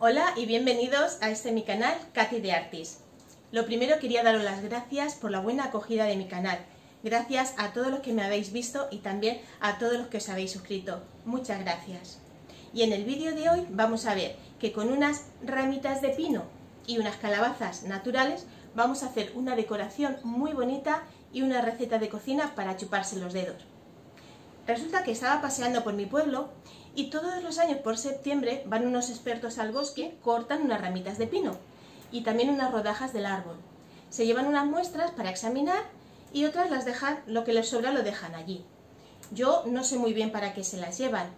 Hola y bienvenidos a este mi canal, Katy de Artis. Lo primero quería daros las gracias por la buena acogida de mi canal. Gracias a todos los que me habéis visto y también a todos los que os habéis suscrito. Muchas gracias. Y en el vídeo de hoy vamos a ver que con unas ramitas de pino y unas calabazas naturales vamos a hacer una decoración muy bonita y una receta de cocina para chuparse los dedos. Resulta que estaba paseando por mi pueblo y todos los años por septiembre van unos expertos al bosque, cortan unas ramitas de pino y también unas rodajas del árbol. Se llevan unas muestras para examinar y otras las dejan, lo que les sobra lo dejan allí. Yo no sé muy bien para qué se las llevan.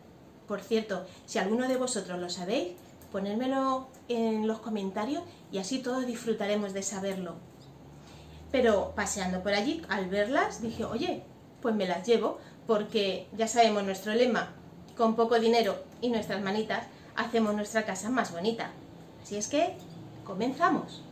Por cierto, si alguno de vosotros lo sabéis, ponérmelo en los comentarios y así todos disfrutaremos de saberlo. Pero paseando por allí, al verlas, dije, oye, pues me las llevo, porque ya sabemos nuestro lema, con poco dinero y nuestras manitas, hacemos nuestra casa más bonita. Así es que, comenzamos.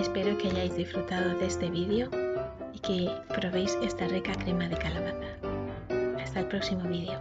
Espero que hayáis disfrutado de este vídeo y que probéis esta rica crema de calabaza. Hasta el próximo vídeo.